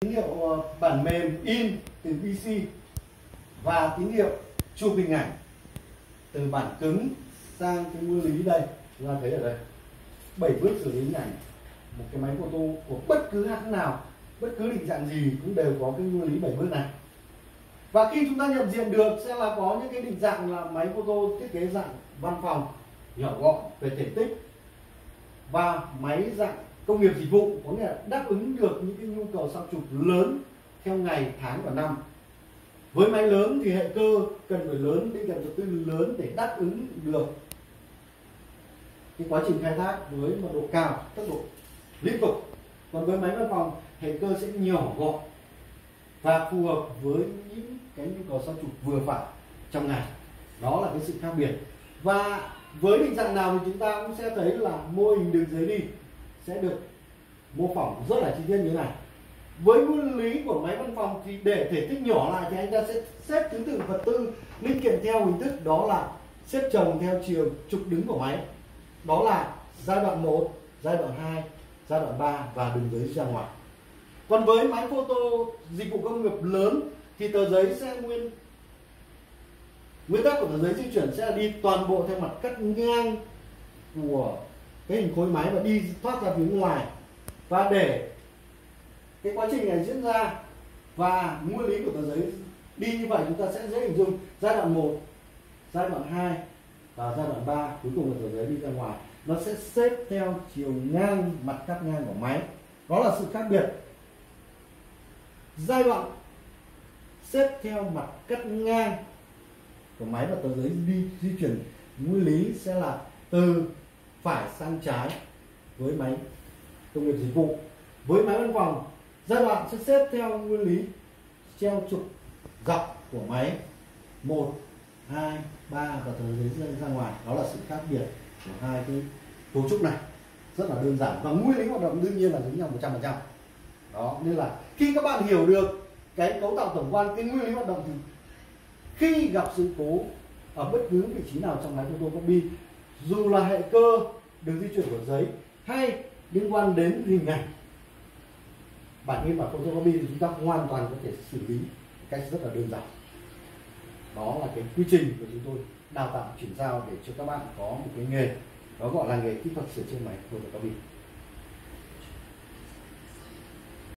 tín hiệu ờ, bản mềm in từ PC và tín hiệu chụp hình ảnh từ bản cứng sang cái nguyên lý đây. Chúng ta thấy ở đây, bảy bước xử lý hình ảnh, một cái máy photo của bất cứ hãng nào, bất cứ định dạng gì cũng đều có cái nguyên lý bảy bước này. Và khi chúng ta nhận diện được sẽ là có những cái định dạng là máy photo thiết kế dạng văn phòng, nhỏ gọn về thể tích và máy dạng công nghiệp dịch vụ có nghĩa là đáp ứng được những cái nhu cầu sao chụp lớn theo ngày, tháng và năm. Với máy lớn thì hệ cơ cần phải lớn đi kèm đầu tư lớn để đáp ứng được cái quá trình khai thác với mật độ cao, tốc độ liên tục. Còn với máy văn phòng, hệ cơ sẽ nhỏ gọn và phù hợp với những cái nhu cầu sao chụp vừa phải trong ngày. Đó là cái sự khác biệt. Và với định dạng nào thì chúng ta cũng sẽ thấy là mô hình đường dưới đi sẽ được mô phỏng rất là chi tiết như thế này. Với nguyên lý của máy văn phòng thì để thể tích nhỏ lại thì anh ta sẽ xếp thứ tự vật tư linh kiện theo hình thức đó là xếp chồng theo chiều trục đứng của máy. Đó là giai đoạn 1, giai đoạn 2, giai đoạn 3 và đường dưới ra ngoài. Còn với máy photo dịch vụ công nghiệp lớn thì tờ giấy sẽ nguyên nguyên tắc của tờ giấy di chuyển sẽ đi toàn bộ theo mặt cắt ngang của cái hình khối máy và đi thoát ra phía ngoài và để cái quá trình này diễn ra và nguyên lý của tờ giấy đi như vậy chúng ta sẽ dễ hình dung. Giai đoạn 1 giai đoạn 2 và giai đoạn 3 cuối cùng là tờ giấy đi ra ngoài. Nó sẽ xếp theo chiều ngang, mặt cắt ngang của máy. Đó là sự khác biệt. Giai đoạn xếp theo mặt cắt ngang của máy và tờ giấy đi di chuyển. Nguyên lý sẽ là từ phải sang trái với máy công nghiệp dịch vụ. Với máy văn phòng, giai đoạn sẽ xếp theo nguyên lý treo trục dọc của máy. Một, hai, ba và thời giấy ra ngoài. Đó là sự khác biệt của hai cái cấu trúc này. Rất là đơn giản và nguyên lý hoạt động đương nhiên là giống nhau 100% đó, nên là khi các bạn hiểu được cái cấu tạo tổng quan, cái nguyên lý hoạt động thì khi gặp sự cố ở bất cứ vị trí nào trong máy photocopy dù là hệ cơ được di chuyển của giấy, hay liên quan đến hình ảnh. Bản in bản photocopy thì chúng ta hoàn toàn có thể xử lý một cách rất là đơn giản. Đó là cái quy trình của chúng tôi đào tạo chuyển giao để cho các bạn có một cái nghề đó gọi là nghề kỹ thuật sửa chữa máy photocopy